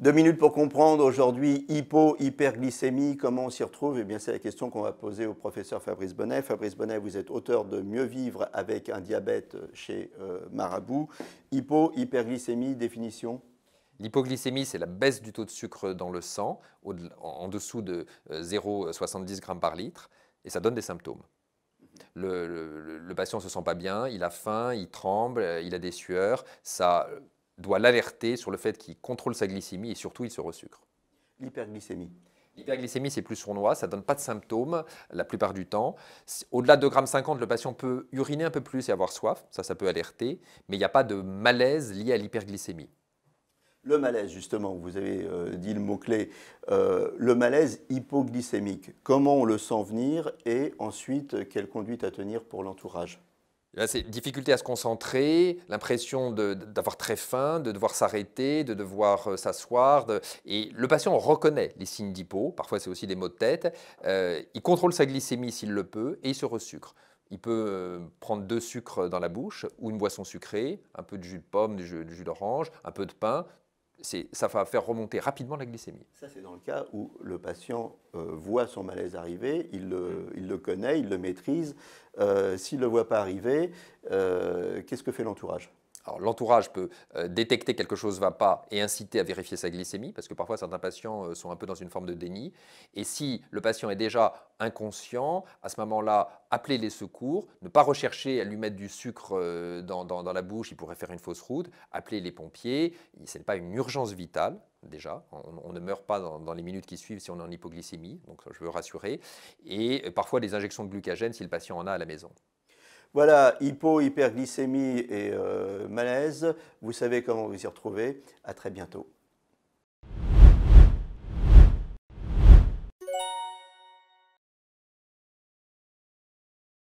Deux minutes pour comprendre aujourd'hui hypo, hyperglycémie, comment on s'y retrouve Eh bien, c'est la question qu'on va poser au professeur Fabrice Bonnet. Fabrice Bonnet, vous êtes auteur de Mieux vivre avec un diabète chez euh, Marabout. Hypo, hyperglycémie, définition? L'hypoglycémie, c'est la baisse du taux de sucre dans le sang, en dessous de 0,70 euh, g par litre, et ça donne des symptômes. Le, patient ne se sent pas bien, il a faim, il tremble, il a des sueurs, ça doit l'alerter sur le fait qu'il contrôle sa glycémie et surtout il se resucre. L'hyperglycémie. L'hyperglycémie, c'est plus sournois, ça ne donne pas de symptômes la plupart du temps. Au-delà de 2,50 g, le patient peut uriner un peu plus et avoir soif, ça, ça peut alerter, mais il n'y a pas de malaise lié à l'hyperglycémie. Le malaise, justement, vous avez euh, dit le mot-clé, euh, le malaise hypoglycémique, comment on le sent venir et ensuite quelle conduite à tenir pour l'entourage? C'est difficulté à se concentrer, l'impression d'avoir très faim, de devoir s'arrêter, de devoir euh, s'asseoir. Et le patient reconnaît les signes d'hypo, parfois c'est aussi des maux de tête. Euh, il contrôle sa glycémie s'il le peut et il se resucre. Il peut euh, prendre deux sucres dans la bouche ou une boisson sucrée, un peu de jus de pomme, du jus d'orange, un peu de pain, ça va faire remonter rapidement la glycémie. Ça, c'est dans le cas où le patient euh, voit son malaise arriver, il le, connaît, il le maîtrise. Euh, s'il ne le voit pas arriver, euh, qu'est-ce que fait l'entourage? L'entourage peut euh, détecter quelque chose ne va pas et inciter à vérifier sa glycémie, parce que parfois certains patients euh, sont un peu dans une forme de déni. Et si le patient est déjà inconscient, à ce moment-là, appeler les secours, ne pas rechercher à lui mettre du sucre euh, dans, la bouche, il pourrait faire une fausse route, appeler les pompiers, ce n'est pas une urgence vitale, déjà. On, ne meurt pas dans, les minutes qui suivent si on est en hypoglycémie, donc je veux rassurer. Et parfois des injections de glucagène si le patient en a à la maison. Voilà, hypo, hyperglycémie et euh, malaise. Vous savez comment vous y retrouver. À très bientôt.